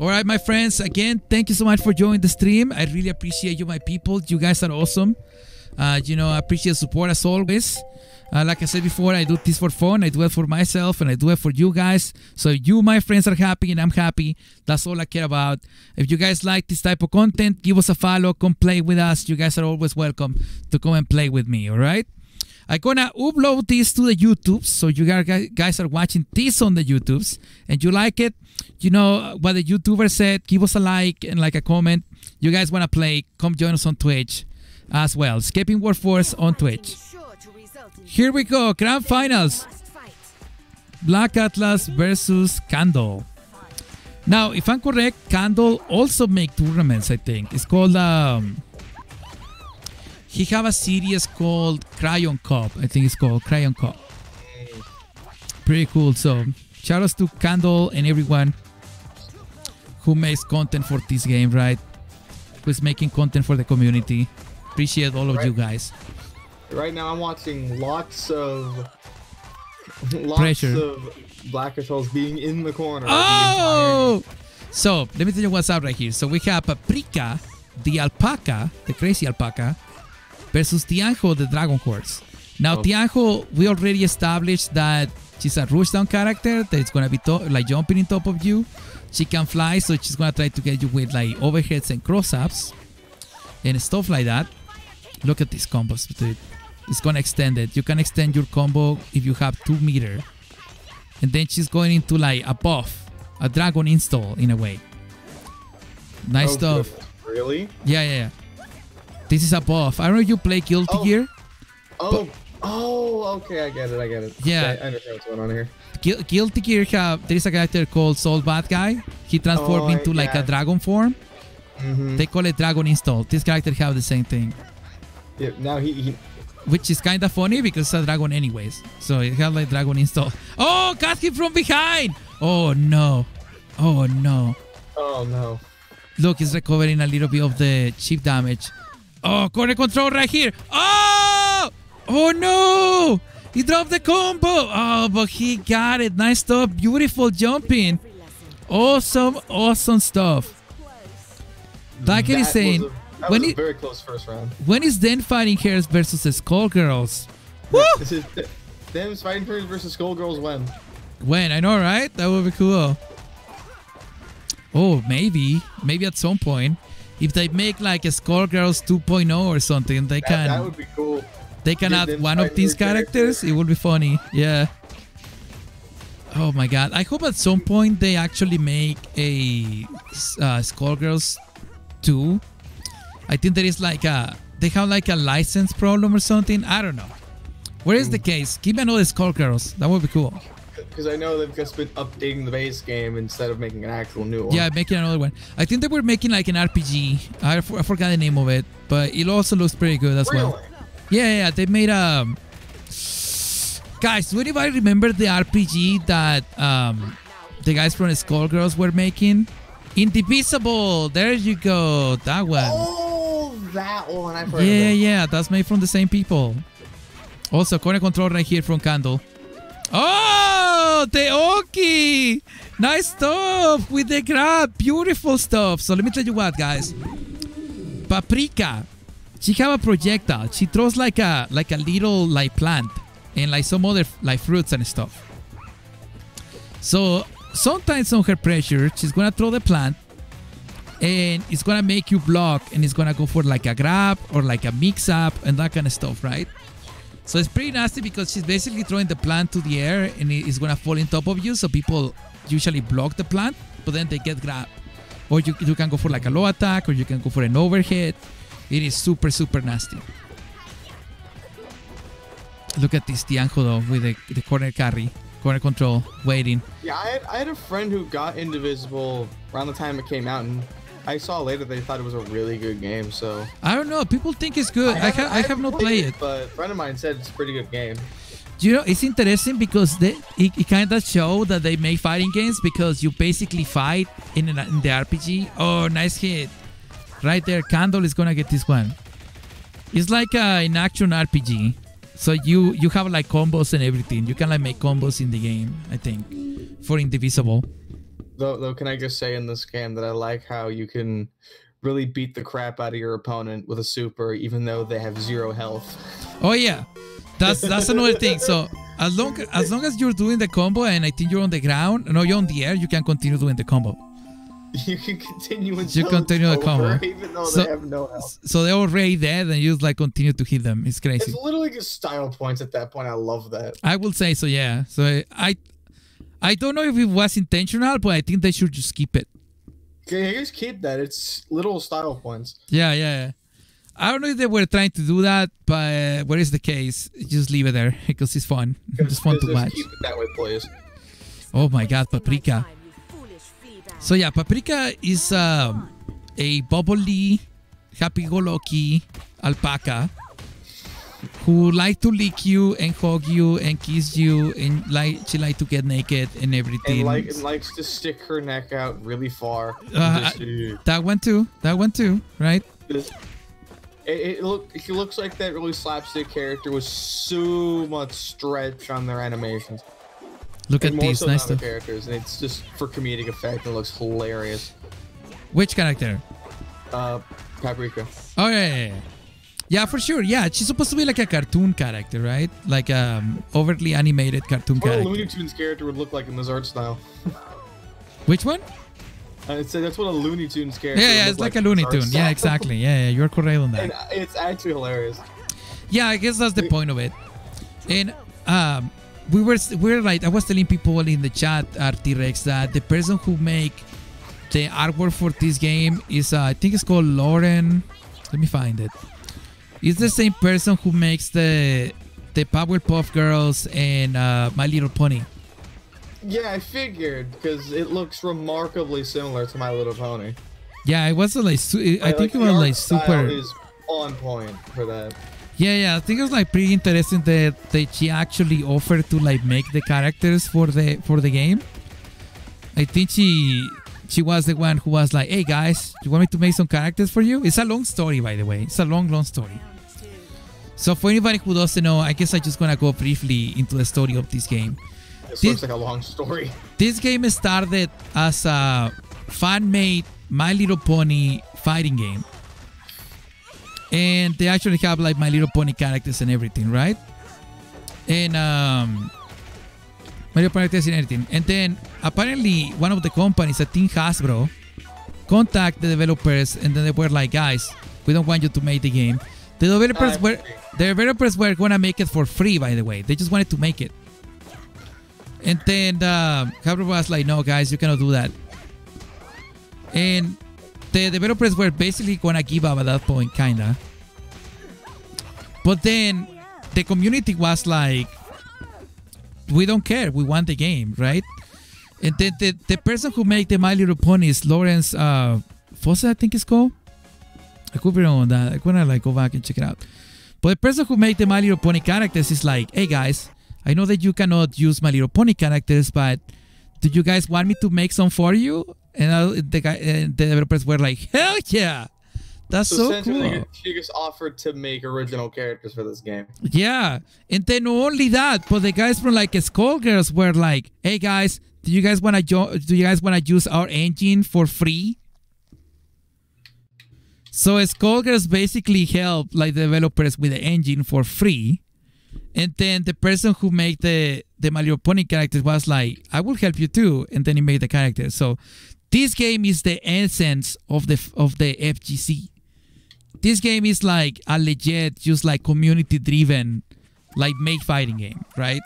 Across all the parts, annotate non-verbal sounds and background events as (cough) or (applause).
All right, my friends. Again, thank you so much for joining the stream. I really appreciate you, my people. You guys are awesome. Uh, you know, I appreciate support as always. Uh, like I said before, I do this for fun. I do it for myself and I do it for you guys. So you, my friends, are happy and I'm happy. That's all I care about. If you guys like this type of content, give us a follow. Come play with us. You guys are always welcome to come and play with me. All right. I'm gonna upload this to the YouTube, so you guys are watching this on the YouTubes, and you like it. You know what the YouTuber said. Give us a like and like a comment. You guys wanna play? Come join us on Twitch as well. Escaping Workforce on Twitch. Here we go, grand finals. Black Atlas versus Candel. Now, if I'm correct, Candel also make tournaments, I think. It's called, um, he have a series called Crayon Cup. I think it's called Crayon Cup. Pretty cool. So, shout outs to Candel and everyone who makes content for this game, right? Who's making content for the community. Appreciate all of right. you guys. Right now, I'm watching lots of lots Pressure. of Black Controls being in the corner. Oh! The so let me tell you what's up right here. So we have Paprika, the alpaca, the crazy alpaca, versus Tianhuo, the dragon horse. Now oh. Tianhuo, we already established that she's a rushdown character that's gonna be like jumping in top of you. She can fly, so she's gonna try to get you with like overheads and cross ups and stuff like that. Look at these combos, dude. It's gonna extend it. You can extend your combo if you have 2 meter. And then she's going into like a buff. A dragon install in a way. Nice oh, stuff. Really? Yeah, yeah, yeah. This is a buff. I don't know if you play Guilty oh. Gear. Oh, oh, okay, I get it, I get it. Yeah. I understand what's going on here. Guilty Gear have there is a character called Sol Badguy. He transformed oh, into yeah. like a dragon form. Mm -hmm. They call it Dragon Install. This character have the same thing. Yeah, now he, he which is kind of funny because it's a dragon anyways. So it has like dragon install. Oh, got him from behind. Oh no. Oh no. Oh no. Look, he's recovering a little bit of the chip damage. Oh, corner control right here. Oh! Oh no! He dropped the combo. Oh, but he got it. Nice stuff. Beautiful jumping. Awesome, awesome stuff. Like it is saying, that when was a very close first round. When is Den fighting Herds versus the Skullgirls? Woo! This is Them's fighting Herds versus Skullgirls when? When? I know, right? That would be cool. Oh, maybe. Maybe at some point. If they make like a Skullgirls 2.0 or something, they that, can. That would be cool. They can add one of these characters. It would be funny. Yeah. Oh my god. I hope at some point they actually make a uh, Skullgirls 2 I think there is like a they have like a license problem or something. I don't know. Where is the case? Give me another Skullgirls. That would be cool. Because I know they've just been updating the base game instead of making an actual new one. Yeah, making another one. I think they were making like an RPG. I, I forgot the name of it, but it also looks pretty good as really? well. Yeah, yeah, they made a. Um, guys, do anybody remember the RPG that um, the guys from Skullgirls were making? Indivisible. There you go. That one. Oh! that one. I've heard yeah, yeah, that's made from the same people. Also, corner control right here from Candel. Oh, the Oki! Nice stuff with the grab. Beautiful stuff. So let me tell you what, guys. Paprika. She have a projectile. She throws like a like a little like plant and like some other like fruits and stuff. So sometimes on her pressure, she's gonna throw the plant and it's gonna make you block and it's gonna go for like a grab or like a mix up and that kind of stuff right so it's pretty nasty because she's basically throwing the plant to the air and it's gonna fall in top of you. So people usually block the plant but then they get grabbed. Or you, you can go for like a low attack or you can go for an overhead. It is super super nasty. Look at this Tianhuo with the, the corner carry corner control waiting. Yeah I had, I had a friend who got indivisible around the time it came out and I saw later they thought it was a really good game. So I don't know. People think it's good. I, I, ha I have not played it, but a friend of mine said it's a pretty good game. Do you know, it's interesting because they, it, it kind of show that they make fighting games because you basically fight in, an, in the RPG. Oh, nice hit. Right there, Candel is gonna get this one. It's like uh, an action RPG. So you you have like combos and everything. You can like make combos in the game, I think, for Indivisible. Though, though, can I just say in this game that I like how you can really beat the crap out of your opponent with a super, even though they have zero health. Oh yeah, that's that's another thing. So as long as long as you're doing the combo and I think you're on the ground, no, you're on the air, you can continue doing the combo. (laughs) You can continue You continue the combo. even though So- they have no health. So they're already dead, and you just like continue to hit them. It's crazy. It's literally just style points at that point. I love that. I will say so. Yeah. So I, I don't know if it was intentional, but I think they should just keep it. Okay, just keep that. It's little style points. Yeah, yeah. yeah. I don't know if they were trying to do that, but uh, what is the case? Just leave it there (laughs) because it's fun. (laughs) It's fun to Just watch. Keep it that way, please. Oh my God, Paprika. So yeah, Paprika is um, a bubbly, happy-go-lucky alpaca who like to lick you and hug you and kiss you and like she like to get naked and everything. And like and likes to stick her neck out really far. Uh, just, uh, that one too. That one too. Right? it, it look he looks like that really slapstick character with so much stretch on their animations. Look and at these. so Nice stuff. characters, and it's just for comedic effect. It looks hilarious. Which character? Uh, Paprika. Oh yeah, yeah, yeah. Yeah, for sure. Yeah, she's supposed to be like a cartoon character, right? Like um overtly animated cartoon What a character. Looney Tunes character would look like in this art style. Which one? I'd say that's what a Looney Tunes character. Yeah, yeah, it's like, in a Looney Tune. Yeah, exactly. Yeah, yeah, you're correct on that. (laughs) and it's actually hilarious. Yeah, I guess that's the point of it. And um, we were we are like I was telling people in the chat, uh, T-Rex, that the person who make the artwork for this game is uh, I think it's called Lauren. Let me find it. It's the same person who makes the the Powerpuff Girls and uh, My Little Pony. Yeah, I figured because it looks remarkably similar to My Little Pony. Yeah, it was like su- I think it the was art like style super. Is on point for that. Yeah, yeah. I think it was like pretty interesting that, that she actually offered to like make the characters for the for the game. I think she she was the one who was like, "Hey guys, you want me to make some characters for you?" It's a long story, by the way. It's a long, long story. So for anybody who doesn't know, I guess I just gonna go briefly into the story of this game. This This- looks like a long story. This game started as a fan-made My Little Pony fighting game. And they actually have like My Little Pony characters and everything, right? And um Little Pony characters and. Then apparently one of the companies, I think Hasbro, contact the developers and then they were like, guys, we don't want you to make the game. The developers I were the developers were gonna make it for free, by the way. They just wanted to make it. And then um, Hasbro was like, no, guys, you cannot do that. And the developers were basically gonna give up at that point, kinda. But then the community was like, we don't care, we want the game, right? And then the, the person who made the My Little Ponies, Lauren uh, Faust, I think it's called. I could be wrong on that. I'm gonna like go back and check it out. But the person who made the My Little Pony characters is like, hey guys, I know that you cannot use My Little Pony characters, but do you guys want me to make some for you? And uh, the guy, and the developers were like, hell yeah, that's so essentially, cool. (laughs) she just offered to make original characters for this game. Yeah, and then not only that, but the guys from like Skullgirls were like, "Hey guys, do you guys wanna jo- do you guys wanna use our engine for free?" So Skullgirls basically helped like the developers with the engine for free, and then the person who made the the My Little Pony characters was like, "I will help you too," and then he made the characters. So this game is the essence of the of the FGC this game is like a legit, just like community driven, like make fighting game, right?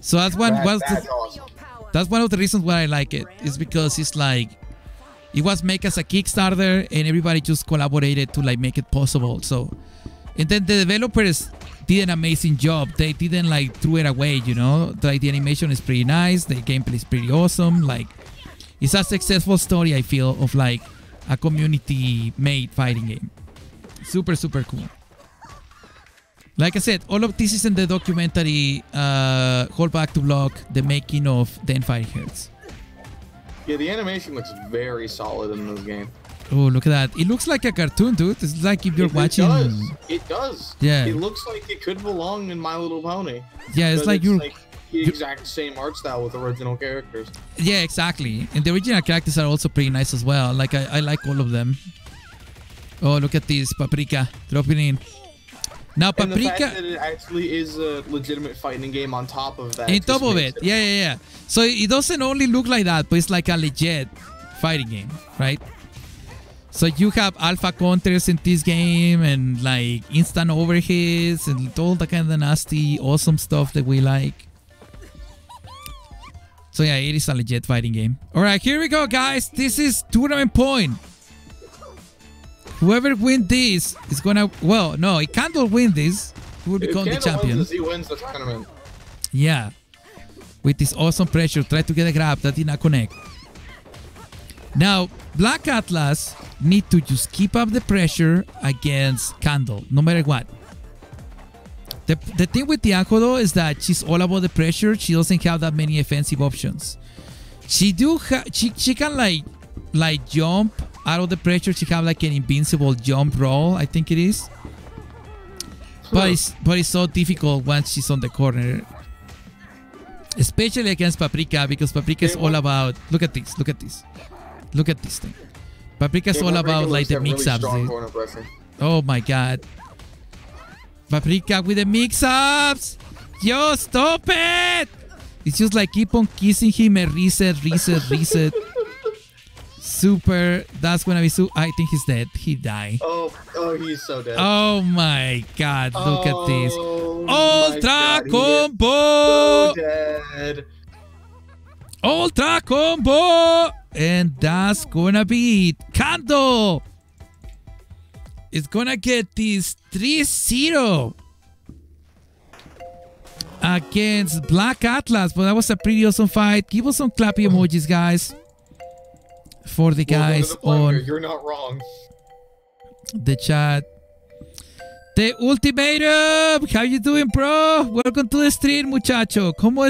So that's one. That- was that's the, awesome. that's one of the reasons why I like it. Is because it's like it was made as a Kickstarter and everybody just collaborated to like make it possible. So and then the developers did an amazing job. They didn't like threw it away, you know. Like the animation is pretty nice, the gameplay is pretty awesome. Like it's a successful story I feel of like a community made fighting game. Super super cool. Like I said, all of this is in the documentary uh Hold Back to Block, the making of Den Fighting Herds. Yeah, the animation looks very solid in this game. Oh, look at that. It looks like a cartoon, dude. It's like if you're it, watching. It does. It does. Yeah. It looks like it could belong in My Little Pony. Yeah, it's like you're. Like the exact same art style with original characters. Yeah, exactly. And the original characters are also pretty nice as well. Like I, I like all of them. Oh, look at this paprika dropping in. Now And the fact paprika it actually is a legitimate fighting game on top of that. in top of it. Yeah, yeah, yeah. So it doesn't only look like that, but it's like a legit fighting game, right? So you have alpha counters in this game and like instant overheads and all the kind of nasty, awesome stuff that we like. So yeah, it is a legit fighting game. All right, here we go, guys. This is tournament point. Whoever win this is gonna. Well, no, it can't win this. He will become the champion. Wins this, he wins the tournament. Yeah. With this awesome pressure, try to get a grab. That did not connect. Now, Black Atlas need to just keep up the pressure against Candel, no matter what. The, the thing with Tianhuo though is that she's all about the pressure. She doesn't have that many offensive options. She do ha- she, she can like like jump out of the pressure. She have like an invincible jump roll, I think it is. But it's but it's so difficult once she's on the corner. Especially against Paprika because Paprika is all about look at this, look at this. Look at this thing. Paprika is all about like the mix ups. strong eh? corner pressure. Oh my god. Paprika with the mix ups! Yo, stop it! It's just like keep on kissing him and reset, reset, reset. (laughs) Super. That's gonna be su I think he's dead. He died. Oh, oh, he's so dead. Oh my god, look at this. Oh Ultra God, combo! So dead. Ultra combo! And that's gonna be it. Kando! It's gonna get this 3 0 against Black Atlas. But that was a pretty awesome fight. Give us some clappy emojis, guys. For the guys the on You're not wrong. the chat. The Ultimatum! How you doing, bro? Welcome to the stream, muchacho. ¿Cómo